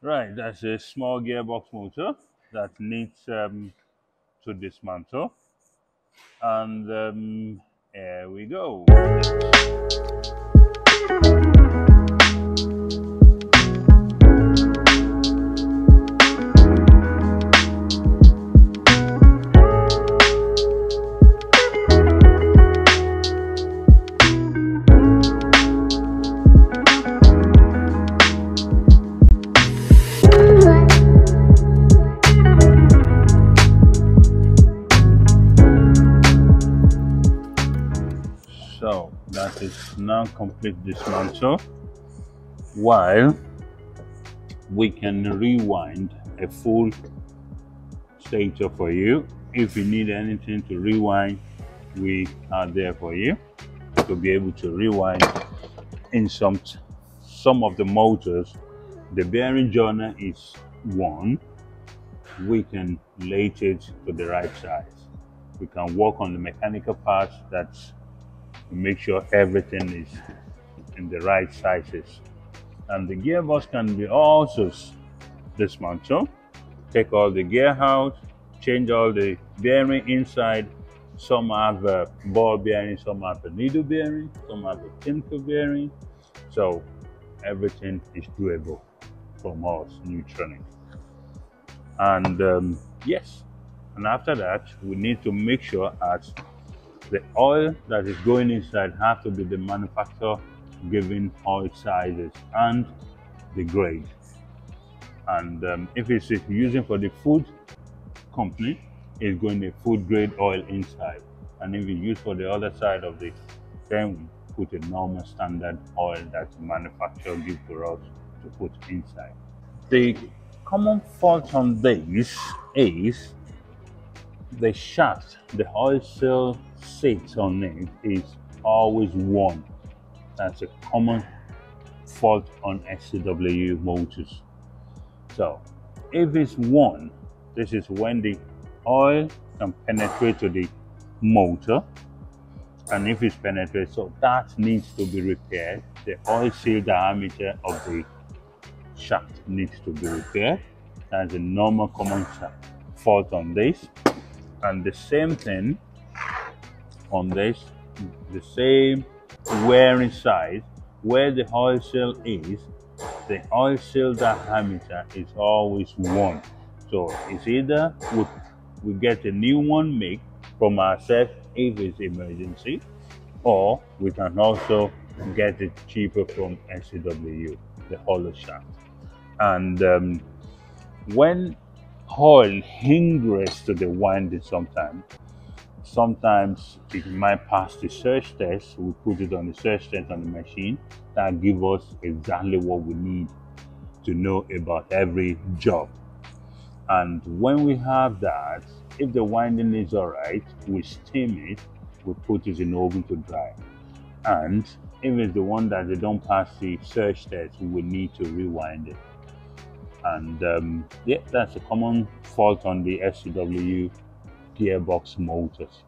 Right, that's a small gearbox motor that needs um, to dismantle. And um, here we go. That is now complete dismantle. While we can rewind a full stator for you. If you need anything to rewind, we are there for you to be able to rewind in some some of the motors. The bearing joiner is one. We can late it to the right size. We can work on the mechanical parts that's make sure everything is in the right sizes. And the gearbox can be also dismantled. Take all the gear out, change all the bearing inside. Some have a ball bearing, some have a needle bearing, some have a bearing. So everything is doable from us, Neutronic. And um, yes, and after that, we need to make sure that the oil that is going inside has to be the manufacturer given oil sizes and the grade. And um, if it's using for the food company, it's going to food grade oil inside. And if it's used for the other side of the, then we put a normal standard oil that the manufacturer gives to us to put inside. The common fault on this is the shaft, the oil seal sits on it is always worn. That's a common fault on SEW motors. So if it's worn, this is when the oil can penetrate to the motor. And if it's penetrated, so that needs to be repaired. The oil seal diameter of the shaft needs to be repaired. That's a normal common fault on this. And the same thing on this, the same wearing size, where the oil seal is, the oil seal diameter is always one. So it's either we, we get a new one made from ourselves if it's emergency, or we can also get it cheaper from SEW, the hollow shaft. And um, when oil hinders to the winding sometimes, sometimes it might pass the search test. We put it on the search test on the machine that give us exactly what we need to know about every job. And when we have that, if the winding is all right, we steam it, we put it in oven to dry. And if it's the one that they don't pass the search test, we will need to rewind it. And um, yeah, that's a common fault on the SEW gearbox motors.